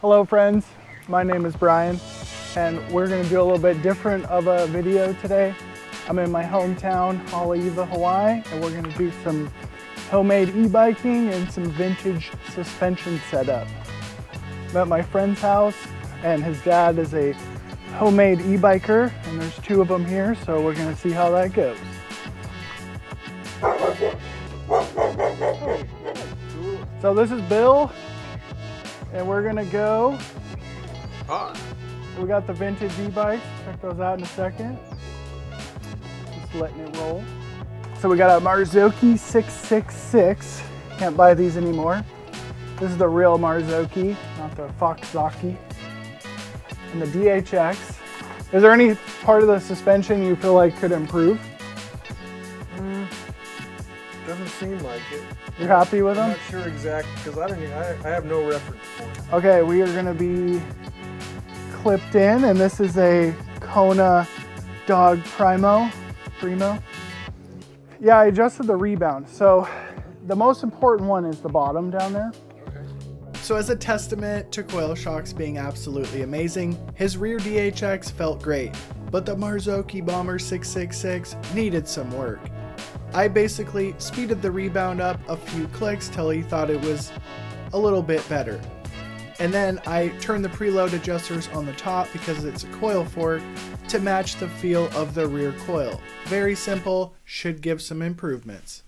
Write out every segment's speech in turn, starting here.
Hello friends, my name is Brian and we're going to do a little bit different of a video today. I'm in my hometown, Haleiwa, Hawaii, and we're going to do some homemade e-biking and some vintage suspension setup. I'm at my friend's house and his dad is a homemade e-biker and there's two of them here so we're going to see how that goes. So this is Bill and we're gonna go. Hi. We got the vintage e-bikes. Check those out in a second. Just letting it roll. So we got a Marzocchi 666. Can't buy these anymore. This is the real Marzocchi, not the Foxzocchi. And the DHX. Is there any part of the suspension you feel like could improve? Seem like it. You're happy with I'm them? not sure exactly because I don't. Even, I, I have no reference point. Okay, we are gonna be clipped in, and this is a Kona Dawg Primo, Primo. Yeah, I adjusted the rebound. So the most important one is the bottom down there. So as a testament to Coil Shocks being absolutely amazing, his rear DHX felt great, but the Marzocchi Bomber 666 needed some work. I basically speeded the rebound up a few clicks till he thought it was a little bit better. And then I turned the preload adjusters on the top because it's a coil fork to match the feel of the rear coil. Very simple, should give some improvements.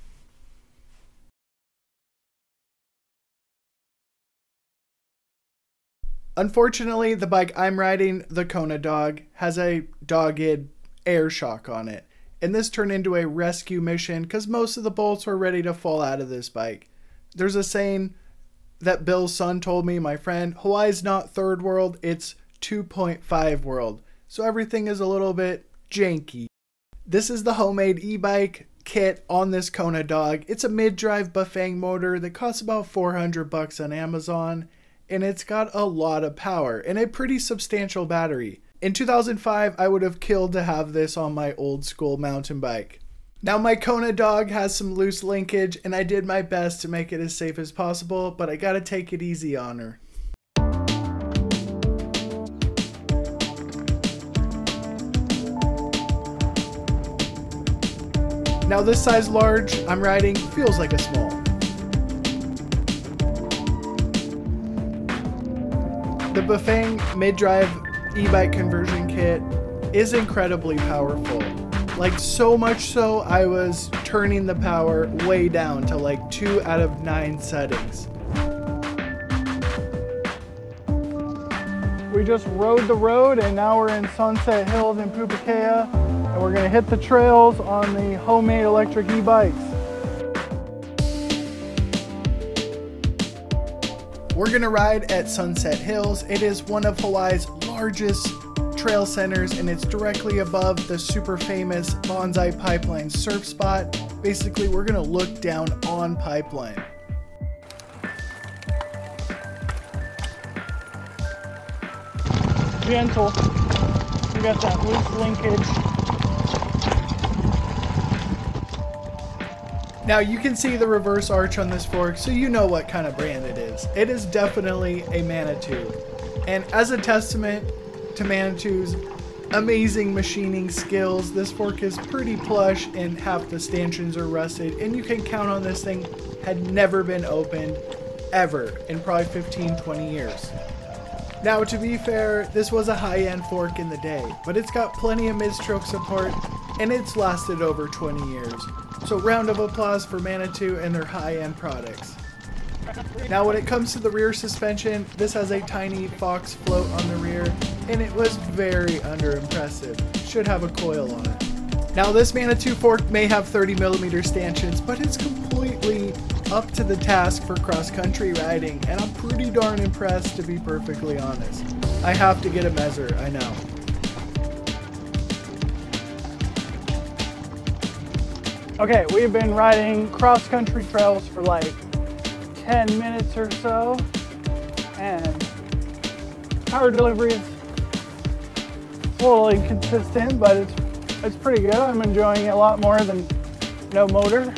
Unfortunately, the bike I'm riding, the Kona Dawg, has a dogged air shock on it. And this turned into a rescue mission because most of the bolts were ready to fall out of this bike. There's a saying that Bill's son told me, my friend, Hawaii's not third world, it's 2.5 world. So everything is a little bit janky. This is the homemade e-bike kit on this Kona Dawg. It's a mid-drive Bafang motor that costs about 400 bucks on Amazon and it's got a lot of power and a pretty substantial battery. In 2005, I would have killed to have this on my old school mountain bike. Now my Kona Dawg has some loose linkage and I did my best to make it as safe as possible, but I gotta take it easy on her. Now this size large I'm riding feels like a small. The Bafang mid-drive e-bike conversion kit is incredibly powerful. Like so much so, I was turning the power way down to like two out of nine settings. We just rode the road and now we're in Sunset Hills in Pupukea and we're gonna hit the trails on the homemade electric e-bikes. We're gonna ride at Sunset Hills. It is one of Hawaii's largest trail centers and it's directly above the super famous Banzai Pipeline surf spot. Basically, we're gonna look down on Pipeline. Gentle. We got that loose linkage. Now you can see the reverse arch on this fork, so you know what kind of brand it is. It is definitely a Manitou. And as a testament to Manitou's amazing machining skills, this fork is pretty plush and half the stanchions are rusted, and you can count on this thing had never been opened ever in probably 15, 20 years. Now, to be fair, this was a high-end fork in the day, but it's got plenty of mid-stroke support, and it's lasted over 20 years. So round of applause for Manitou and their high-end products. Now when it comes to the rear suspension, this has a tiny Fox float on the rear, and it was very under-impressive. Should have a coil on it. Now this Manitou fork may have 30mm stanchions, but it's completely up to the task for cross-country riding, and I'm pretty darn impressed to be perfectly honest. I have to get a measure, I know. Okay, we've been riding cross-country trails for like 10 minutes or so, and power delivery is a little inconsistent, but it's it's pretty good. I'm enjoying it a lot more than no motor.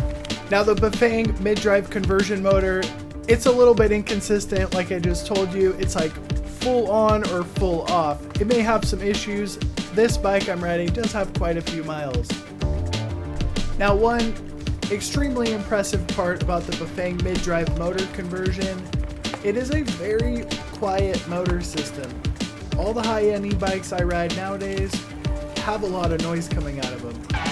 Now the Bafang mid-drive conversion motor, it's a little bit inconsistent like I just told you. It's like full on or full off. It may have some issues. This bike I'm riding does have quite a few miles. Now one extremely impressive part about the Bafang mid-drive motor conversion, it is a very quiet motor system. All the high-end e-bikes I ride nowadays have a lot of noise coming out of them.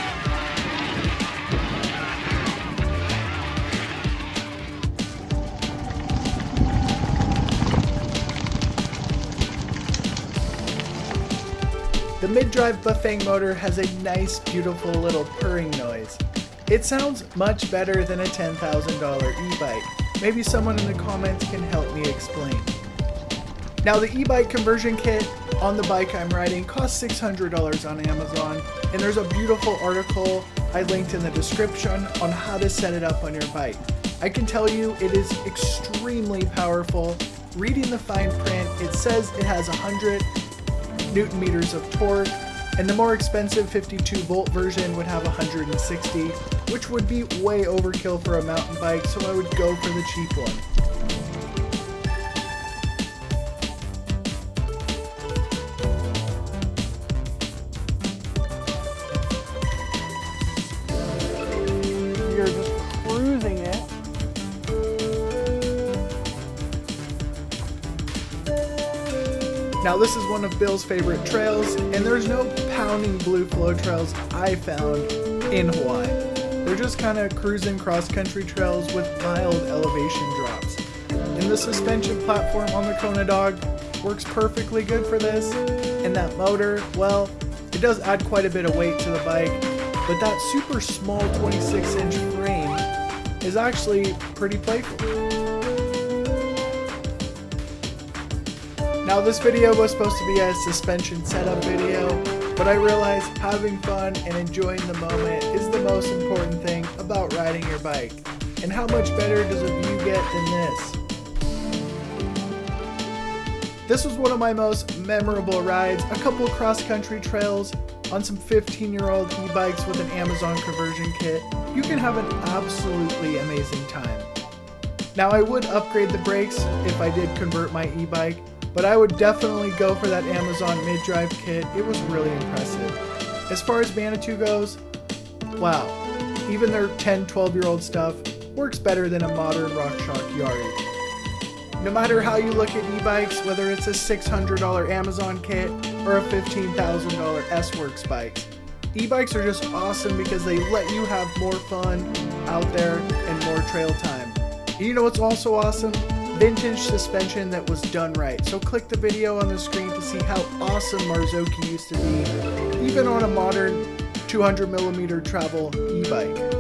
The mid-drive Bafang motor has a nice, beautiful little purring noise. It sounds much better than a $10,000 e-bike. Maybe someone in the comments can help me explain. Now the e-bike conversion kit on the bike I'm riding costs $600 on Amazon and there's a beautiful article I linked in the description on how to set it up on your bike. I can tell you it is extremely powerful. Reading the fine print, it says it has 100 newton meters of torque, and the more expensive 52 volt version would have 160, which would be way overkill for a mountain bike, so I would go for the cheap one. Now this is one of Bill's favorite trails, and there's no pounding blue flow trails I found in Hawaii. They're just kind of cruising cross-country trails with mild elevation drops. And the suspension platform on the Kona Dawg works perfectly good for this, and that motor, well, it does add quite a bit of weight to the bike, but that super small 26 inch frame is actually pretty playful. Now this video was supposed to be a suspension setup video, but I realized having fun and enjoying the moment is the most important thing about riding your bike. And how much better does a view get than this? This was one of my most memorable rides, a couple cross-country trails on some 15-year-old e-bikes with an Amazon conversion kit. You can have an absolutely amazing time. Now I would upgrade the brakes if I did convert my e-bike, but I would definitely go for that Amazon mid-drive kit. It was really impressive. As far as Manitou goes, wow, even their 10, 12 year old stuff works better than a modern RockShox Yari. No matter how you look at e-bikes, whether it's a $600 Amazon kit or a $15,000 S-Works bike, e-bikes are just awesome because they let you have more fun out there and more trail time. You know what's also awesome? Vintage suspension that was done right. So click the video on the screen to see how awesome Marzocchi used to be, even on a modern 200 millimeter travel e-bike.